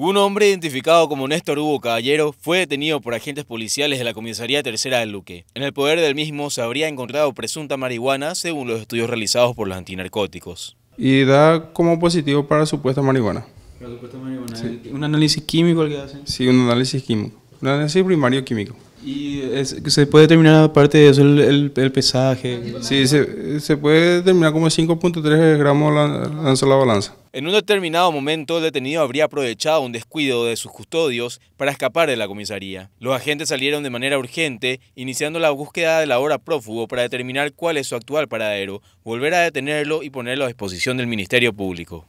Un hombre identificado como Néstor Hugo Caballero fue detenido por agentes policiales de la Comisaría Tercera del Luque. En el poder del mismo se habría encontrado presunta marihuana según los estudios realizados por los antinarcóticos. Y da como positivo para supuesta marihuana. Para supuesta marihuana. ¿Un análisis químico el que hacen? Sí, un análisis químico. Un análisis primario químico. ¿Y se puede determinar aparte de eso el, el, pesaje? Sí, se, se, puede determinar como 5.3 gramos lanzó la balanza. En un determinado momento, el detenido habría aprovechado un descuido de sus custodios para escapar de la comisaría. Los agentes salieron de manera urgente, iniciando la búsqueda de la hora prófugo para determinar cuál es su actual paradero, volver a detenerlo y ponerlo a disposición del Ministerio Público.